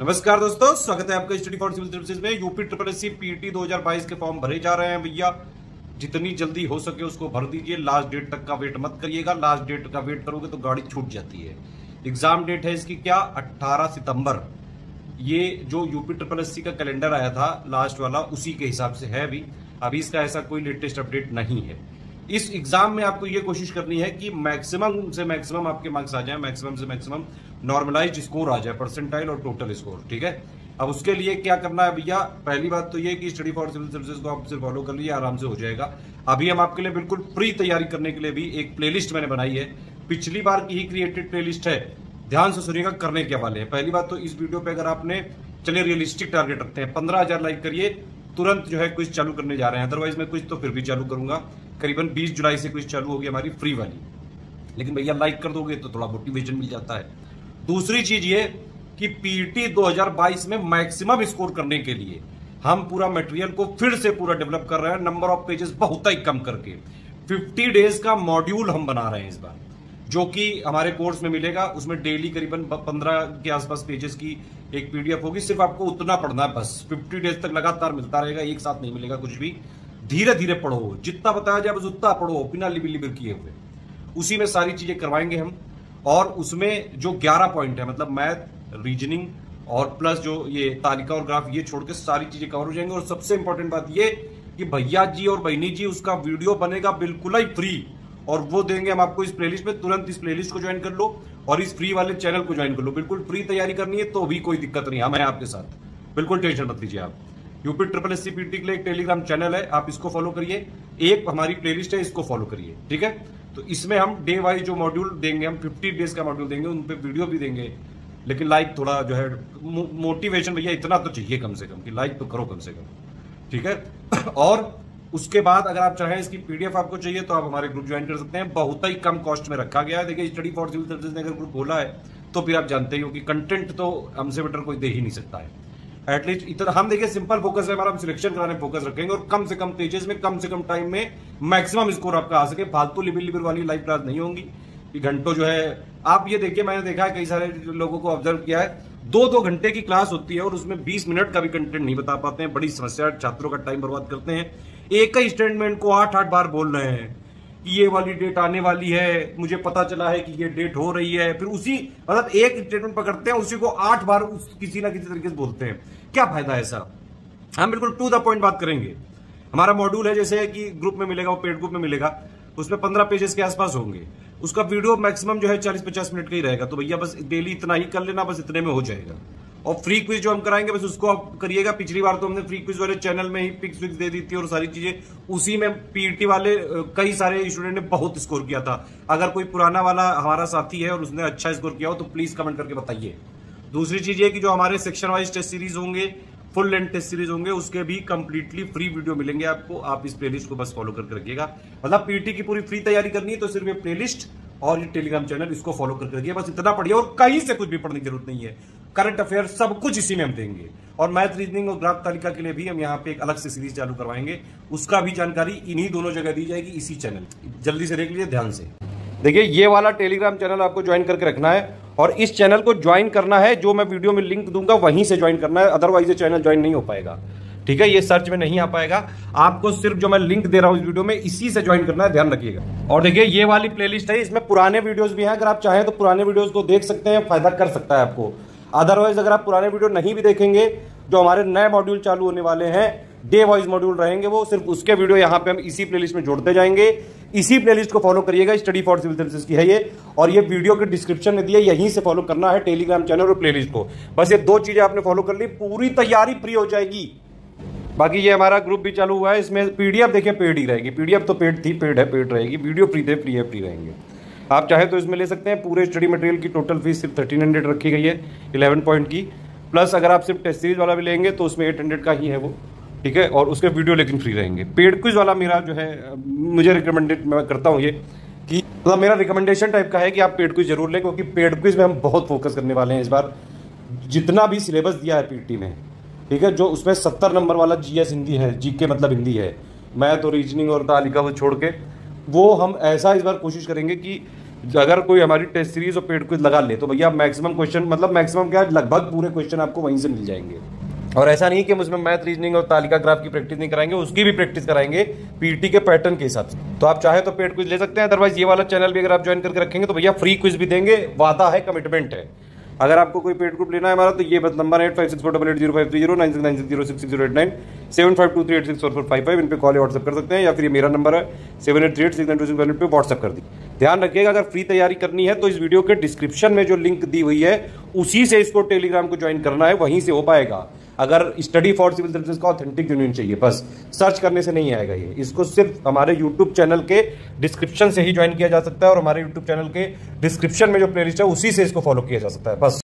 नमस्कार दोस्तों, स्वागत है आपका स्टडी फॉर सिविल सर्विसेज़ में। यूपी ट्रिपल एस पीटी 2022 के फॉर्म भरे जा रहे हैं भैया। जितनी जल्दी हो सके उसको भर दीजिए। लास्ट डेट तक का वेट मत करिएगा। लास्ट डेट का वेट करोगे तो गाड़ी छूट जाती है। एग्ज़ाम डेट है इसकी क्या? 18 सितंबर। ये जो यूपी ट्रिपल एस का कैलेंडर आया था लास्ट वाला, उसी के हिसाब से है अभी। अभी इसका ऐसा कोई लेटेस्ट अपडेट नहीं है। इस एग्ज़ाम में आपको ये कोशिश करनी है कि मैक्सिमम से मैक्सिमम आपके मार्क्स आ जाए। मैक्सिमम से मैक्सिमम नॉर्मलाइज स्कोर आ जाए परसेंटाइल और टोटल स्कोर ठीक है? अब उसके लिए क्या करना है भैया? पहली बात तो ये कि स्टडी फॉर सिविल सर्विसेज़ को आप सिर्फ़ फॉलो कर लीजिए, आराम से हो जाएगा। अभी हम आपके लिए बिल्कुल प्री तैयारी करने के लिए भी एक प्लेलिस्ट मैंने बनाई है। पिछली बार की ही क्रिएटेड प्लेलिस्ट है। ध्यान से सुनिएगा, करने के वाले हैं। पहली बात तो इस वीडियो पे अगर आपने, चलिए रियलिस्टिक टारगेट रखते हैं। पंद्रह हज़ार लाइक करिए, तुरंत जो है क्विज चालू करने जा रहे हैं। अदरवाइज़ मैं कुछ तो फिर भी चालू करूँगा। करीबन 20 जुलाई से क्विज चालू होगी हमारी फ्री वाली। लेकिन भैया लाइक कर दोगे तो थोड़ा मोटिवेशन मिल जाता है। दूसरी चीज़ ये कि पीटी 2022 में मैक्सिमम स्कोर करने के लिए हम पूरा मटेरियल को फिर से पूरा डेवलप कर रहे हैं नंबर ऑफ़ पेजेस बहुत ही कम करके। 50 डेज़ का मॉड्यूल हम बना रहे हैं इस बार, जो कि हमारे कोर्स में मिलेगा। उसमें डेली करीबन 15 के आसपास पेजेस की एक पीडीएफ होगी। सिर्फ़ आपको उतना पढ़ना है, बस। 50 डेज़ तक लगातार मिलता रहेगा, एक साथ नहीं मिलेगा कुछ भी। धीरे धीरे पढ़ो। जितना बताया जाए, बस उतना पढ़ो। बिना लिबिर लिबिर किए हुए। उसी में सारी चीज़ें करवाएँगे हम। और उसमें जो 11 पॉइंट है मतलब मैथ रीजनिंग और प्लस जो ये तालिका और ग्राफ ये छोड़ के सारी चीज़ें कवर हो जाएँगे। और सबसे इंपॉर्टेंट बात ये कि भैया जी और बहनी जी, उसका वीडियो बनेगा बिल्कुल ही फ्री और वो देंगे हम आपको इस प्लेलिस्ट में। तुरंत इस प्लेलिस्ट को ज्वाइन कर लो और इस फ्री वाले चैनल को ज्वाइन कर लो। बिल्कुल फ्री तैयारी करनी है तो भी कोई दिक्कत नहीं है। मैं आपके साथ। बिल्कुल टेंशन मत लीजिए आप। यूपी ट्रिपल एस के लिए एक टेलीग्राम चैनल है, आप इसको फॉलो करिए। एक हमारी प्लेलिस्ट है, इसको फॉलो करिए। ठीक है? तो इसमें हम डे वाइज जो मॉड्यूल देंगे, हम 50 डेज़ का मॉड्यूल देंगे उन पर वीडियो भी देंगे। लेकिन लाइक थोड़ा जो है मोटिवेशन भैया इतना तो चाहिए कम से कम कि लाइक तो करो कम से कम। ठीक है? और उसके बाद अगर आप चाहें इसकी पीडीएफ आपको चाहिए तो आप हमारे ग्रुप ज्वाइन कर सकते हैं। बहुत ही कम कॉस्ट में रखा गया है। देखिए स्टडी फॉर सिविल सर्विस ने अगर ग्रुप खोला है तो फिर आप जानते ही हो कि कंटेंट तो हमसे बेटर कोई दे ही नहीं सकता है। एटलीस्ट इतना हम देखिए सिंपल फोकस है, हमारा हम सिलेक्शन कराने फोकस रखेंगे और कम से कम तेजेस में, कम से कम टाइम में मैक्सिमम स्कोर आपका आ सके। फालतू लिबिर लिबिर वाली लाइफ क्लास नहीं होंगी। कि घंटों जो है, आप ये देखिए, मैंने देखा है, कई सारे लोगों को ऑब्ज़र्व किया है दो दो घंटे की क्लास होती है और उसमें 20 मिनट का भी कंटेंट नहीं बता पाते हैं। बड़ी समस्या, छात्रों का टाइम बर्बाद करते हैं। एक ही स्टेटमेंट को आठ आठ बार बोल रहे हैं। कि ये वाली डेट आने वाली है मुझे पता चला है कि ये डेट हो रही है। फिर उसी मतलब एक स्टेटमेंट पकड़ते हैं उसी को आठ बार उस, किसी ना किसी तरीके से बोलते हैं। क्या फ़ायदा है ऐसा? हम बिल्कुल टू द पॉइंट बात करेंगे। हमारा मॉड्यूल है जैसे कि ग्रुप में मिलेगा वो पेड ग्रुप में मिलेगा। उसमें पंद्रह पेजेस के आसपास होंगे। उसका वीडियो मैक्सिमम जो है चालीस पचास मिनट का ही रहेगा। तो भैया बस डेली इतना ही कर लेना बस इतने में हो जाएगा। और फ्री क्विज जो हम कराएँगे, बस उसको आप करिएगा। पिछली बार तो हमने फ्री क्विज वाले चैनल में ही पिक्स विक्स दे दी थी और सारी चीज़ें। उसी में पीटी वाले कई सारे स्टूडेंट ने बहुत स्कोर किया था। अगर कोई पुराना वाला हमारा साथी है और उसने अच्छा स्कोर किया हो तो प्लीज़ कमेंट करके बताइए। दूसरी चीज़ ये कि जो हमारे सेक्शन वाइज टेस्ट सीरीज़ होंगे फुल लेंथ टेस्ट सीरीज़ होंगे, उसके भी कंप्लीटली फ्री वीडियो मिलेंगे आपको। आप इस प्लेलिस्ट को बस फॉलो करके रखिएगा। मतलब पीटी की पूरी फ्री तैयारी करनी है तो सिर्फ़ ये प्लेलिस्ट और ये टेलीग्राम चैनल इसको फॉलो करके रखिए। बस इतना पढ़िए और कहीं से कुछ भी पढ़ने की ज़रूरत नहीं है। करंट अफेयर सब कुछ इसी में हम देंगे। और मैथ, रीजनिंग और ग्राफ तालिका के लिए भी हम यहाँ पे एक अलग से सीरीज़ चालू करवाएँगे। उसका भी जानकारी इन्हीं दोनों जगह दी जाएगी, इसी चैनल। जल्दी से देख लीजिए, ध्यान से। देखिए, ये वाला टेलीग्राम चैनल आपको ज्वाइन करके रखना है और इस चैनल को ज्वाइन करना है, जो मैं वीडियो में लिंक दूँगा, वहीं से ज्वाइन करना है। अदरवाइज़ ये चैनल ज्वाइन नहीं हो पाएगा। ठीक है, ये सर्च में नहीं आ पाएगा। आपको सिर्फ़ जो मैं लिंक दे रहा हूँ इस वीडियो में, इसी से ज्वाइन करना है, ध्यान रखिएगा। और देखिए, ये वाली प्लेलिस्ट है, इसमें पुराने वीडियोस भी हैं। अगर आप चाहें तो पुराने वीडियोस को देख सकते हैं, फ़ायदा कर सकता है आपको। अदरवाइज़ अगर आप पुराने वीडियो नहीं भी देखेंगे, जो हमारे नए मॉड्यूल चालू होने वाले हैं डे वाइज मॉड्यूल रहेंगे वो, सिर्फ़ उसके वीडियो यहाँ पे हम इसी प्लेलिस्ट में जोड़ते जाएँगे। इसी प्लेलिस्ट को फॉलो करिएगा स्टडी फॉर सिविल सर्विसेज़ की है ये, और ये वीडियो के डिस्क्रिप्शन में दिए, यहीं से फॉलो करना है टेलीग्राम चैनल और प्लेलिस्ट को। बस ये दो चीज़ें आपने फॉलो कर ली, पूरी तैयारी फ्री हो जाएगी। बाकी ये हमारा ग्रुप भी चालू हुआ है, इसमें पीडीएफ देखिए पेड ही रहेगी। पीडीएफ तो पेड थी पेड है पेड रहेगी। वीडियो फ्री थे फ्री है फ्री रहेंगे। आप चाहे तो इसमें ले सकते हैं। पूरे स्टडी मटेरियल की टोटल फ़ीस सिर्फ़ थर्टीन हंड्रेड रखी गई है इलेवन पॉइंट की। प्लस अगर आप सिर्फ़ टेस्ट सीरीज़ वाला भी लेंगे तो उसमें एट हंड्रेड का ही है वो, ठीक है? और उसके वीडियो लेकिन फ्री रहेंगे। पेड क्विज वाला मेरा जो है, मुझे रिकमेंडेड मैं करता हूँ ये, कि मतलब मेरा रिकमेंडेशन टाइप का है कि आप पेड क्विज ज़रूर लें, क्योंकि पेड क्विज में हम बहुत फोकस करने वाले हैं इस बार। जितना भी सिलेबस दिया है पीटी में, ठीक है? जो उसमें सत्तर नंबर वाला जीएस हिंदी है जीके मतलब हिंदी है। मैथ और रीजनिंग और तालिका को छोड़ के, वो हम ऐसा इस बार कोशिश करेंगे कि अगर कोई हमारी टेस्ट सीरीज़ और पेड क्विज लगा ले तो भैया मैक्सिमम क्वेश्चन मतलब मैक्सिमम क्या, लगभग पूरे क्वेश्चन आपको वहीं से मिल जाएँगे। और ऐसा नहीं कि उसमें मैथ रीजनिंग और तालिका ग्राफ की प्रैक्टिस नहीं कराएँगे, उसकी भी प्रैक्टिस कराएँगे पीटी के पैटर्न के हिसाब से। तो आप चाहे तो पेड क्विज ले सकते हैं अदरवाइज़ ये वाला चैनल भी अगर आप ज्वाइन करके रखेंगे तो भैया फ्री क्विज भी देंगे, वादा है कमिटमेंट है। अगर आपको कोई पेड ग्रुप लेना है हमारा तो ये बस number eight five six four double eight zero five three zero nine six nine six zero six zero eight nine seven five two three eight six four four five five इन पे call WhatsApp कर सकते हैं, या फिर मेरा number है seven eight three eight six nine two six one पे WhatsApp कर दी ध्यान रखिएगा, अगर फ्री तैयारी करनी है तो इस वीडियो के डिस्क्रिप्शन में जो लिंक दी हुई है, उसी से इसको टेलीग्राम को ज्वाइन करना है, वहीं से हो पाएगा। अगर स्टडी फॉर सिविल सर्विस का ऑथेंटिक यूनियन चाहिए, बस। सर्च करने से नहीं आएगा ये। इसको सिर्फ़ हमारे यूट्यूब चैनल के डिस्क्रिप्शन से ही ज्वाइन किया जा सकता है और हमारे यूट्यूब चैनल के डिस्क्रिप्शन में जो प्लेलिस्ट है, उसी से इसको फॉलो किया जा सकता है, बस।